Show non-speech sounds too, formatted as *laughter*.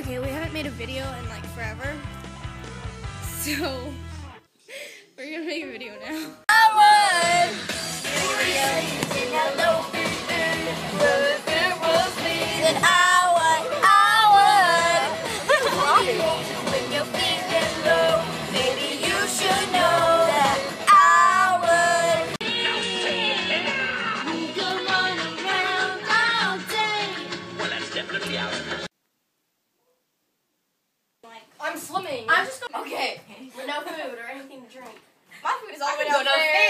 Okay, we haven't made a video in like forever. *laughs* So we're gonna make a video now. I'm swimming. I'm just going Okay. *laughs* with no food or anything to drink. My food is all I the way can go downstairs.